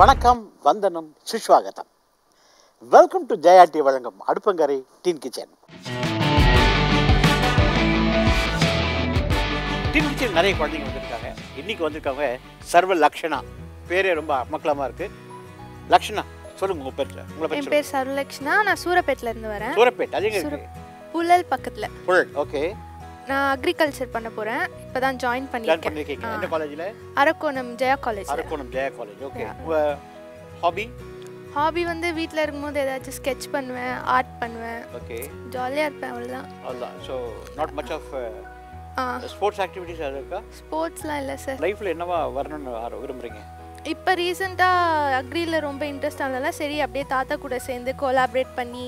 வணக்கம் வந்தனம் சுஸ்வாகதம். Welcome to ஜெயாட்டி வழங்கும் அடுப்பங்கரை டீன் கிச்சன் டீன் கிச்சன் நிறைய குழந்தைங்க வந்திருக்காங்க. இன்னைக்கு வந்திருக்காங்க சர்வ லக்ஷணா பேரே ரொம்ப அமக்கலமாக இருக்கு. லக்ஷணா சொல்லுங்க உங்க பேர் உங்களை என் பேர் சரலக்ஷ்ணா நான் சூரப்பேட்டில் இருந்து வரேன். சூரப்பேட் அது எங்க இருக்கு? புழல் பக்கத்தில். புழல் ஓகே நான் அக்ரிகல்ச்சர் பண்ண போகிறேன் இப்போ தான் ஜாயின் பண்ணிருக்கீங்க எந்த காலேஜில் Arakkonam Jaya college Arakkonam Jaya college okay hobby hobby வந்து வீட்டில் இருக்கும்போது ஏதாச்சும் ஸ்கெட்ச் பண்ணுவேன் ஆர்ட் பண்ணுவேன். ஓகே ஜாலியாக இருப்பேன் அவ்வளோதான் அதுதான் so not much of sports activities இருக்கா? ஸ்போர்ட்ஸ்லாம் இல்லை சார் லைஃப்பில் என்னவா வரணும்னு விரும்புறீங்க? இப்போ ரீசெண்டாக அக்ரியில் ரொம்ப இன்ட்ரெஸ்ட் ஆனதால சரி அப்படியே தாத்தா கூட சேர்ந்து கொலாபரேட் பண்ணி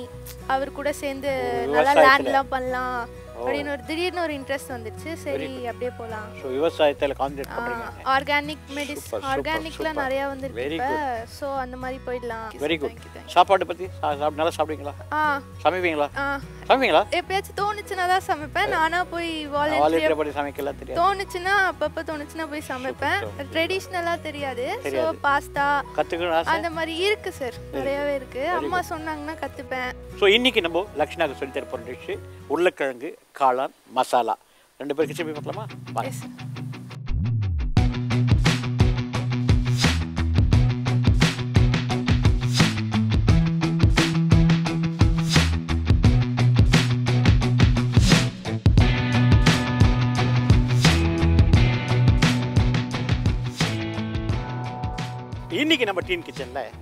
அவர் கூட சேர்ந்து நல்லா. லேண்ட்லாம் பண்ணலாம். அப்படின்னு ஒரு திடீர்னு ஒரு இன்ட்ரெஸ்ட் வந்துச்சு சரி அப்படியே போகலாம் ஸோ விவசாயத்தில் கான்சென்ட்ரேட் பண்ணுறீங்க ஆர்கானிக் மெடிஸ் ஆர்கானிக்லாம். நிறைய வந்துருக்கு ஸோ அந்த மாதிரி போயிடலாம். Very good. சாப்பாடு பற்றி நல்லா சாப்பிடுவீங்களா? ஆ. சமைப்பீங்களா? ஆ. சமைப்பீங்களா? எப்பயாச்சும் தோணுச்சுன்னா தான் சமைப்பேன். நானா போய் வாலண்டியர் படி சமைக்கலாம் தெரியாது. தோணுச்சுன்னா அப்பப்போ தோணுச்சுன்னா போய் சமைப்பேன். super. ட்ரெடிஷ்னலாக தெரியாது. தெரியாது. பாஸ்தா கற்றுக்கணும் ஆசை? அந்த மாதிரி இருக்கு சார். நிறையவே இருக்கு. அம்மா சொன்னாங்கன்னா கத்துப்பேன். ஸோ இன்னைக்கு நம்ம லக்ஷ்னாக்கு சொல்லி தர போகிற டிஷ்ஷு உருளைக்கிழங்கு காளான் மசாலா. ரெண்டு பேருக்கு கிச்சன் போய் பார்க்கலாமா ஃபோர்டீன் கிச்சனில்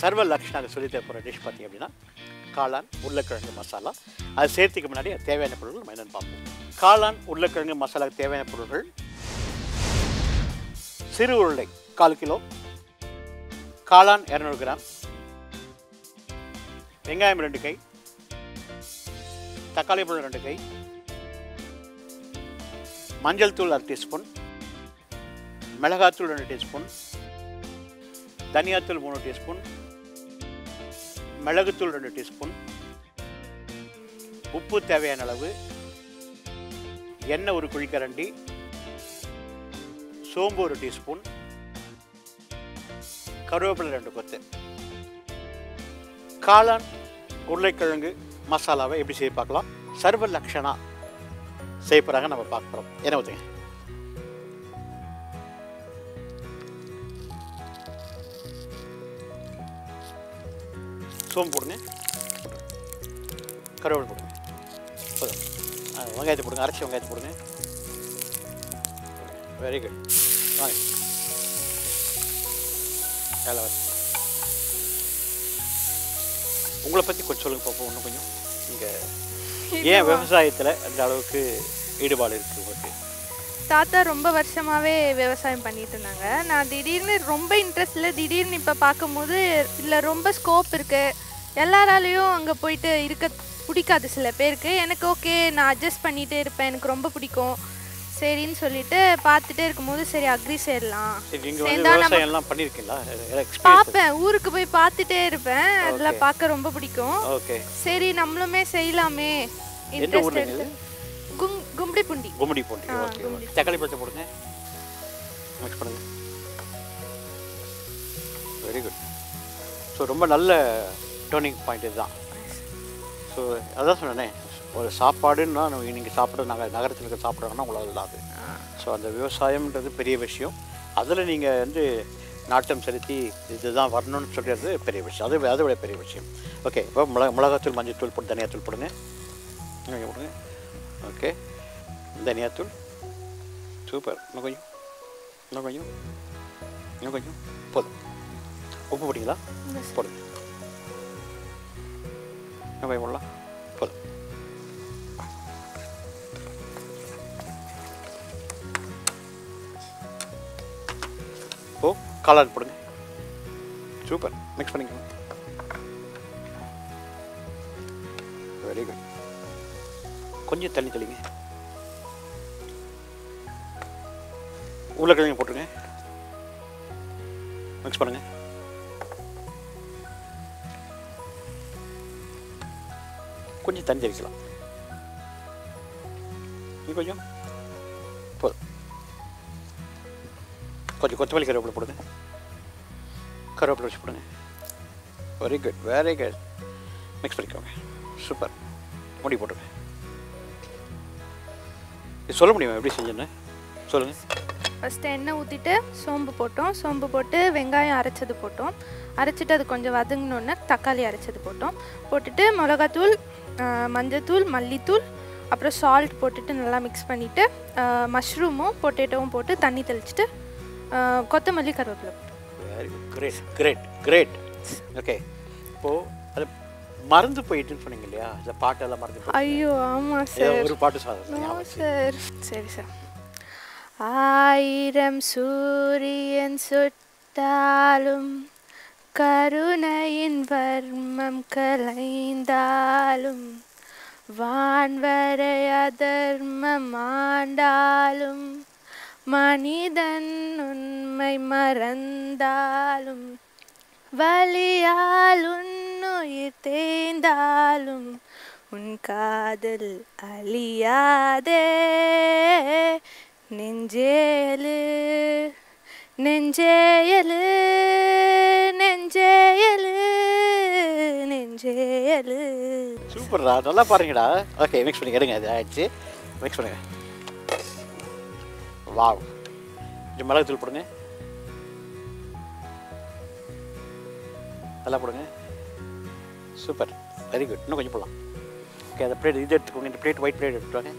சர்வ லக்ஷ்னாக்கு சொல்லி தர போகிற டிஷ் பார்த்தீங்க அப்படின்னா காளான் உருளைக்கிழங்கு மசாலா. அது சேர்த்துக்கு முன்னாடி தேவையான பொருட்கள் நம்ம என்னென்னு பார்ப்போம். காளான் உருளைக்கிழங்கு மசாலாவுக்கு தேவையான பொருட்கள் சிறு உருளை கால் கிலோ. காளான் இரநூறு கிராம். வெங்காயம் ரெண்டு கை. தக்காளி பழம் ரெண்டு கை. மஞ்சள் தூள் அரை டீஸ்பூன். மிளகாத்தூள் ரெண்டு டீஸ்பூன். தனியாத்தூள் மூணு டீஸ்பூன் மிளகுத்தூள் ரெண்டு டீஸ்பூன் உப்பு தேவையான அளவு எண்ணெய் ஒரு குழிக்கரண்டி சோம்பு ஒரு டீஸ்பூன் கருவேப்பிலை ரெண்டு கொத்து. காளான் உருளைக்கிழங்கு மசாலாவை எப்படி செய்ய பார்க்கலாம்? சர்வ லக்ஷணா செய்ய போகிறாங்க நம்ம பார்க்குறோம் என்ன ஊற்றுங்க சோம்பு போடுங்க. கருவேப்பிலை போடுங்க. போதும். வெங்காயத்தை போடுங்க. அரைச்சி வெங்காயத்தை போடுங்க. வெரி குட் வாங்க. வேலை வர உங்களை பற்றி கொஞ்சம் சொல்லுங்க பார்ப்போம் இன்னும் கொஞ்சம். நீங்கள் ஏன் விவசாயத்தில் அந்த அளவுக்கு ஈடுபாடு இருக்குது உங்களுக்கு? தாத்தா ரொம்ப வருஷமாவே விவசாயம் பண்ணிட்டு இருந்தாங்க. நான் திடீர்னு ரொம்ப இன்ட்ரெஸ்ட்ல திடீர்னு இப்போ பார்க்கும்போது இல்லை ரொம்ப ஸ்கோப் இருக்கு. எல்லாராலையும் அங்கே போயிட்டு இருக்க பிடிக்காது சில பேருக்கு. எனக்கு ஓகே நான் அட்ஜஸ்ட் பண்ணிட்டே இருப்பேன். எனக்கு ரொம்ப பிடிக்கும். சரின்னு சொல்லிட்டு பார்த்துட்டே இருக்கும்போது சரி அக்ரி சேரலாம். பார்ப்பேன். ஊருக்கு போய் பார்த்துட்டே இருப்பேன். அதில். பார்க்க ரொம்ப பிடிக்கும். சரி நம்மளுமே செய்யலாமே. இன்ட்ரெஸ்ட் எடுத்து கும் கும்படி புண்டி. கும்மிடி பூண்டி. ஓகே தக்காளி பழத்தை போடுங்க. மிக்ஸ் பண்ணுங்க. வெரி குட் ஸோ ரொம்ப நல்ல டேர்னிங் பாயிண்ட் இதுதான். ஸோ அதான் சொன்னேனே ஒரு சாப்பாடுன்னா நீங்கள் சாப்பிட நாங்கள் நகரத்தில் இருக்க சாப்பிட்றாங்கன்னா உங்களால் அது ஸோ அந்த விவசாயம்ன்றது பெரிய விஷயம். அதில் நீங்கள் வந்து நாட்டம் செலுத்தி இதுதான் வரணும்னு சொல்கிறது பெரிய விஷயம். அது அதை விட பெரிய விஷயம். ஓகே இப்போ மிளகா மிளகாத்தூள் மஞ்சள் தூள் போட்டு தனியாத்தூள் போடுங்க. போடுங்க. ஓகே தனியாத்தூள். சூப்பர். இன்னும் கொஞ்சம். இன்னும் கொஞ்சம். இன்னும் கொஞ்சம். போதும். உப்பு போட்டிங்களா? போடுங்க. இன்னும் கொஞ்சம் போடலாம் போதும் ஓ காளான் போடுங்க சூப்பர் மிக்ஸ் பண்ணிக்கோங்க வெரி குட் கொஞ்சம் தண்ணி தெளிங்க உருளைக்கிழங்கு போட்டுருங்க. மிக்ஸ் பண்ணுங்கள் கொஞ்சம் தண்ணி தெளிக்கலாம். கொஞ்சம் போதும். கொஞ்சம் கொத்தமல்லி கருவேப்பிலை போடுங்க. கருவேப்பிலை வச்சு போடுங்க. Very good very good mix பண்ணிக்கோங்க. சூப்பர் முடி போட்டுருங்க. இது சொல்ல முடியுமா எப்படி செஞ்சேன்னு? சொல்லுங்கள் ஃபஸ்ட்டு எண்ணெய் ஊற்றிட்டு சோம்பு போட்டோம். சோம்பு போட்டு வெங்காயம் அரைச்சது போட்டோம். அரைச்சிட்டு அது கொஞ்சம் வதங்கினோன்னே தக்காளி அரைச்சது போட்டோம். போட்டுட்டு மிளகாத்தூள் மஞ்சத்தூள் மல்லித்தூள் அப்புறம் சால்ட் போட்டுட்டு நல்லா மிக்ஸ் பண்ணிவிட்டு மஷ்ரூமும் பொட்டேட்டோவும் போட்டு தண்ணி தெளிச்சிட்டு கொத்தமல்லி கருவேப்பிலை கிரேட் கிரேட் கிரேட் ஓகே இப்போது அது மறந்து போயிட்டுன்னு சொன்னீங்க இல்லையா? இந்த பாட்டெல்லாம் மறந்து ஐயோ ஆமாம் சார் ஒரு பாட்டு சார் சரி சார் ஆயிரம் சூரியன் சுட்டாலும் கருணையின் வர்மம் கலைந்தாலும் வான்வரை அதர்மம் ஆண்டாலும் மனிதன் உண்மை மறந்தாலும் வலியால் உன்னுயிர் தேய்ந்தாலும் உன் காதல் அழியாதே. நெஞ்சேலு நெஞ்சேயலு நெஞ்சேயலு நெஞ்சேயலு. சூப்பர்டா நல்லா பாருங்கடா ஓகே மிக்ஸ் பண்ணி எடுங்க அது ஆயிடுச்சு. மிக்ஸ் பண்ணுங்க. வாவ் மிளகு தூள் போடுங்க. நல்லா போடுங்க. சூப்பர் வெரி குட் இன்னும் கொஞ்சம் போடலாம். ஓகே அந்த பிளேட் இது எடுத்துக்கோங்க. இந்த பிளேட் ஒயிட் பிளேட் எடுத்துட்டு வாங்க.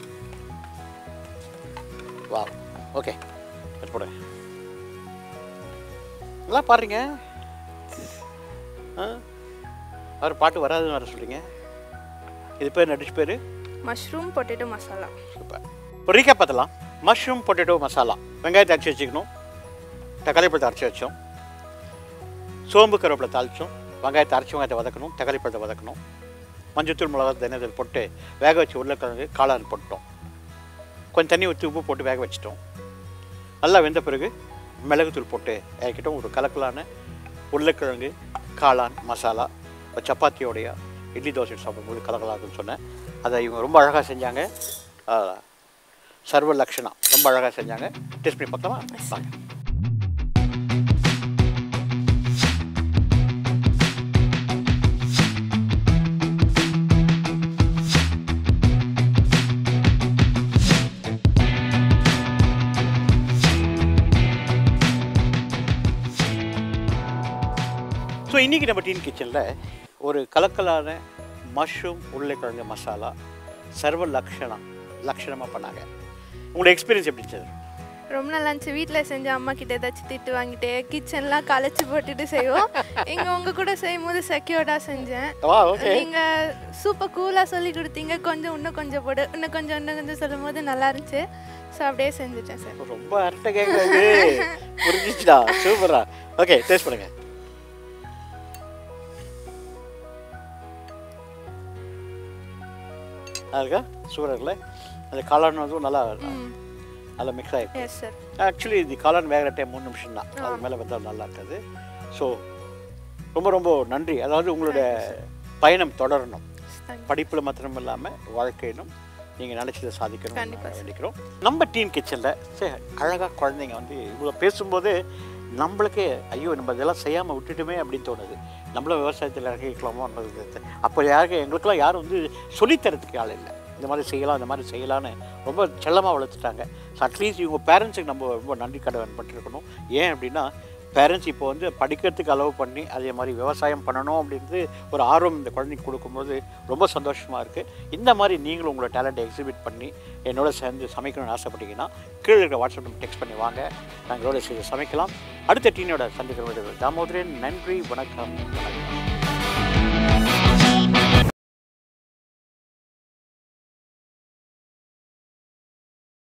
வாவ் ஓகே எடுத்து போடுங்க. நல்லா பாருங்க அவர் பாட்டு வராதுன்னு வர சொல்றீங்க. இது பேர் நடிச்சு பேர்? Mushroom potato masala super. ஒரு ரீகேப் பார்த்தலாம் மஷ்ரூம் பொட்டேட்டோ மசாலா வெங்காயத்தை அரைச்சி வச்சுக்கணும். தக்காளி பழத்தை அரைச்சி வச்சோம். சோம்பு கருவேப்பிலை தாளிச்சோம். வெங்காயத்தை அரைச்சி வெங்காயத்தை வதக்கணும். தக்காளி பழத்தை வதக்கணும். மஞ்சத்தூள் மிளகா தனியத்தில் போட்டு வேக வச்சு உருளைக்கிழங்கு காளான் போட்டோம். கொஞ்சம் தண்ணி ஊற்றி உப்பு போட்டு வேக வச்சிட்டோம். நல்லா வெந்த பிறகு மிளகுத்தூள் போட்டு இறக்கிட்டோம். ஒரு கலக்கலான உருளைக்கிழங்கு காளான் மசாலா ஒரு சப்பாத்தியோடைய இட்லி தோசை சாப்பிடும்போது கலக்கலாக்குன்னு சொன்னேன். அதை இவங்க ரொம்ப அழகாக செஞ்சாங்க. சர்வ லக்ஷணா ரொம்ப அழகாக செஞ்சாங்க. டேஸ்ட் பண்ணி பார்க்கலாமா? ஸோ இன்றைக்கி நம்ம டீன் கிச்சனில் ஒரு கலக்கலான மஷ்ரூம் உருளைக்கிழங்கு மசாலா சர்வ லக்ஷணா லக்ஷணமாக பண்ணாங்க. உங்களோட எக்ஸ்பீரியன்ஸ் எப்படி இருந்தது? ரொம்ப நல்லா இருந்துச்சு. வீட்டில் செஞ்ச அம்மா கிட்ட ஏதாச்சும் திட்டு வாங்கிட்டு கிச்சன்லாம் களைச்சி போட்டுட்டு செய்வோம். இங்கே உங்கள் கூட செய்யும் போது செக்யூர்டாக செஞ்சேன். நீங்கள் சூப்பர் கூலாக சொல்லி கொடுத்தீங்க. கொஞ்சம் இன்னும் கொஞ்சம் போடு இன்னும் கொஞ்சம் இன்னும் கொஞ்சம் சொல்லும் போது நல்லா இருந்துச்சு. ஸோ அப்படியே செஞ்சுட்டேன் சார். ரொம்ப அரட்டை கேட்குறது. புரிஞ்சிச்சுடா. சூப்பரா ஓகே டேஸ்ட் பண்ணுங்க. இருக்கா சூப்பராக இருக்குல்ல? அந்த காளான் வந்து நல்லா நல்லா மிக்ஸ் ஆகிருக்கு ஆக்சுவலி இது காளான் வேகிற டைம் மூணு நிமிஷம் தான். அது மேலே வந்தால் நல்லா இருக்காது. ஸோ ரொம்ப ரொம்ப நன்றி. அதாவது உங்களோட பயணம் தொடரணும். படிப்பில் மாத்திரம் இல்லாமல் வாழ்க்கையிலும் நீங்கள் நினச்சதை சாதிக்கணும். வேண்டிக்கிறோம். நம்ம டீம் கிச்சனில் சரி அழகாக குழந்தைங்க வந்து இவ்வளோ பேசும்போது நம்மளுக்கே ஐயோ நம்ம இதெல்லாம் செய்யாமல் விட்டுட்டுமே அப்படின்னு தோணுது. நம்மளும் விவசாயத்தில் இறங்கிக்கலாமோன்றது அப்போ யாருக்கு எங்களுக்கெல்லாம் யாரும் வந்து சொல்லித்தரத்துக்கு ஆள் இல்லை. இந்த மாதிரி செய்யலாம் இந்த மாதிரி செய்யலாம்னு ரொம்ப செல்லமாக வளர்த்துட்டாங்க. ஸோ அட்லீஸ்ட் இவங்க பேரண்ட்ஸுக்கு நம்ம ரொம்ப நன்றி கடன் ஏன் அப்படின்னா பேரண்ட்ஸ் இப்போ வந்து படிக்கிறதுக்கு அலோவ் பண்ணி அதே மாதிரி விவசாயம் பண்ணணும் அப்படின்றது ஒரு ஆர்வம் இந்த குழந்தைக்கு கொடுக்கும்போது ரொம்ப சந்தோஷமாக இருக்குது இந்த மாதிரி நீங்களும் உங்களோட டேலண்ட்டை எக்ஸிபிட் பண்ணி என்னோட சேர்ந்து சமைக்கணும்னு ஆசைப்பட்டீங்கன்னா கீழே இருக்கிற வாட்ஸ்அப் நம்பர் டெக்ஸ்ட் பண்ணி வாங்க. நாங்களோட சேர்ந்து சமைக்கலாம். அடுத்த டீனோட சந்திக்கிற தாமோதரன். நன்றி வணக்கம் வணக்கம்.